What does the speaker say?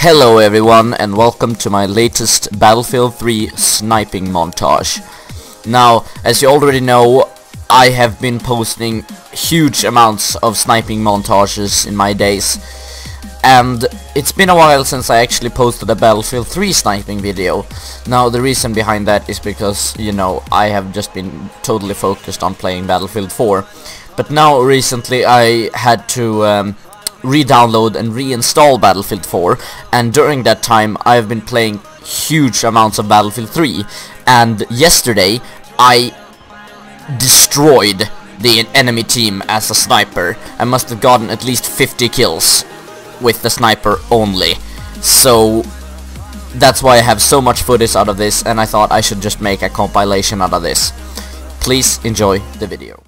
Hello everyone and welcome to my latest Battlefield 3 sniping montage. Now, as you already know, I have been posting huge amounts of sniping montages in my days. And it's been a while since I actually posted a Battlefield 3 sniping video. Now the reason behind that is because, you know, I have just been totally focused on playing Battlefield 4. But now recently I had to um, re-download and reinstall Battlefield 4 and during that time I've been playing huge amounts of Battlefield 3 and yesterday I destroyed the enemy team as a sniper. I must have gotten at least 50 kills with the sniper only. So that's why I have so much footage out of this and I thought I should just make a compilation out of this. Please enjoy the video.